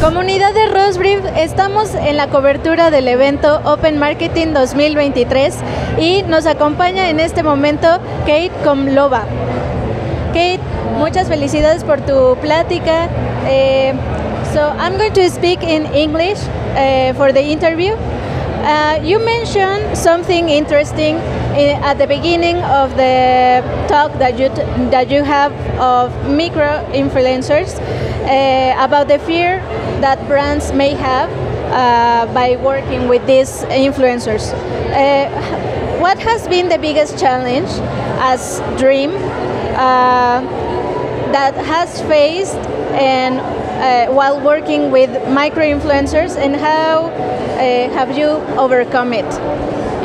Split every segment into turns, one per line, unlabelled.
Comunidad de Rosbrief, estamos en la cobertura del evento Open Marketing 2023 y nos acompaña en este momento Kate Komlova. Kate, muchas felicidades por tu plática. Eh, so I'm going to speak in English uh, for the interview. Uh, you mentioned something interesting in, at the beginning of the talk that you that you have of micro influencers uh, about the fear that brands may have uh, by working with these influencers. Uh, what has been the biggest challenge as DRIM uh, that has faced and uh, while working with micro influencers and how uh, have you overcome it?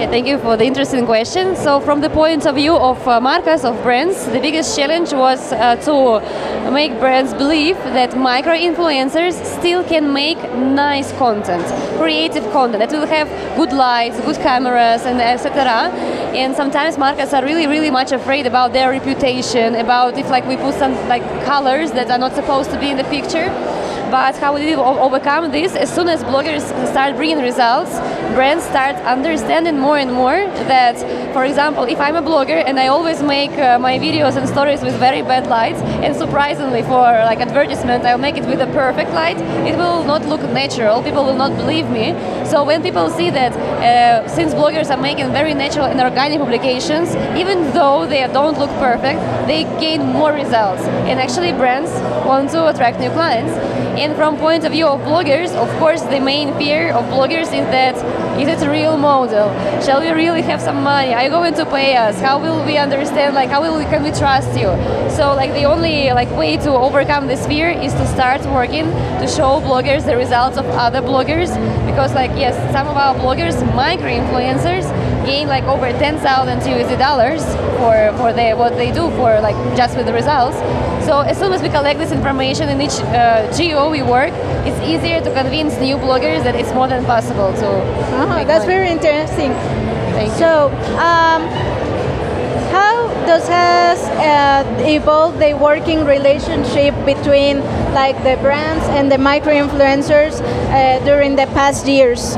Yeah, thank you for the interesting question. So, from the point of view of uh, of brands, the biggest challenge was uh, to make brands believe that micro influencers still can make nice content, creative content that will have good lights, good cameras, and etc. And sometimes markets are really, really much afraid about their reputation, about if like we put some like colors that are not supposed to be in the picture. But how we did overcome this? As soon as bloggers start bringing results, brands start understanding more and more that, for example, if I'm a blogger and I always make uh, my videos and stories with very bad lights, and surprisingly for like advertisement, I'll make it with a perfect light, it will not look natural. People will not believe me. So when people see that, uh, since bloggers are making very natural and organic publications, even though they don't look perfect, they gain more results. And actually, brands want to attract new clients. And from point of view of bloggers, of course, the main fear of bloggers is that is it a real model? Shall we really have some money? Are you going to pay us? How will we understand? Like, how will we, can we trust you? So, like, the only like way to overcome this fear is to start working to show bloggers the results of other bloggers. Because, like, yes, some of our bloggers, micro influencers, gain like over 10,000 USD dollars for for the, what they do for like just with the results. So as soon as we collect this information in each uh, geo we work, it's easier to convince new bloggers that it's more than possible to.
Oh, that's
money.
very interesting.
Thank you.
So, um, how does has uh, evolved the working relationship between like the brands and the micro influencers uh, during the past years?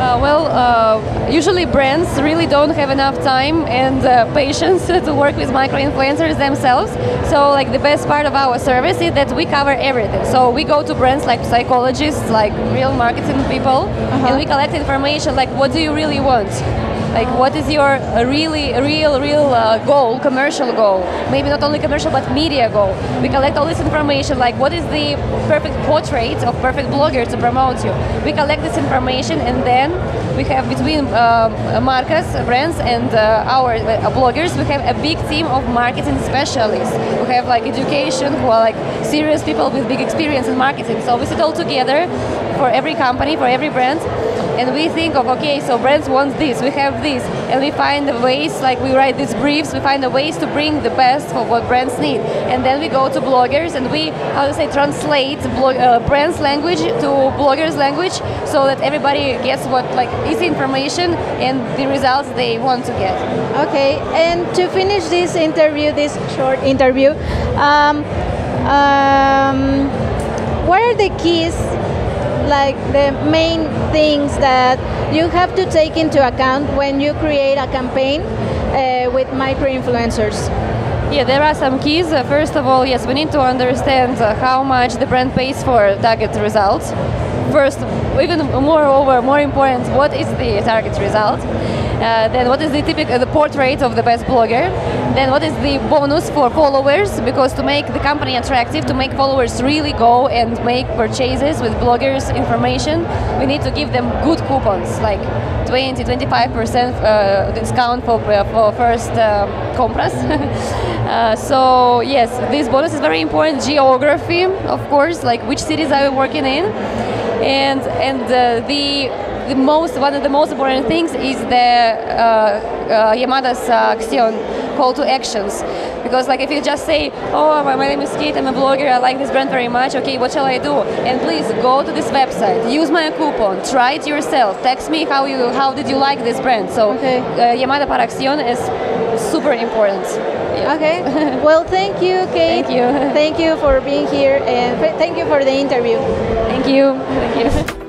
Uh, well, uh, usually brands really don't have enough time and uh, patience to work with micro influencers themselves. So, like the best part of our service is that we cover everything. So we go to brands like psychologists, like real marketing people, and we collect information like what do you really want. Like, what is your uh, really, real, real uh, goal, commercial goal? Maybe not only commercial, but media goal. We collect all this information, like what is the perfect portrait of perfect blogger to promote you. We collect this information, and then we have between uh, markets, brands, and uh, our uh, bloggers, we have a big team of marketing specialists who have like education, who are like serious people with big experience in marketing. So we sit all together for every company, for every brand, and we think of okay so brands want this we have this. And we find the ways like we write these briefs we find the ways to bring the best for what brands need. And then we go to bloggers and we how to say translate blog, uh, brands language to bloggers language so that everybody gets what like easy information and the results they want to get.
Okay, and to finish this interview, this short interview, um, um, what are the keys, like the main things that you have to take into account when you create a campaign uh, with micro influencers?
Yeah, there are some keys. Uh, first of all, yes, we need to understand uh, how much the brand pays for target results. First, even moreover, more important, what is the target result? Uh, then what is the typical the portrait of the best blogger? Then what is the bonus for followers? Because to make the company attractive, to make followers really go and make purchases with bloggers' information, we need to give them good coupons, like 20, 25 percent uh, discount for for first uh, compras. uh, so yes, this bonus is very important. Geography, of course, like which cities are we working in, and and uh, the the most one of the most important things is the uh, uh, Yamada's uh, action call to actions because like if you just say oh my, my name is Kate I'm a blogger I like this brand very much okay what shall I do and please go to this website use my coupon try it yourself text me how you how did you like this brand so
Okay.
uh, Yamada para acción is super important. Yeah.
Okay. well, thank you, Kate.
Thank you.
Thank you for being here and thank you for the interview.
Thank you. Thank you.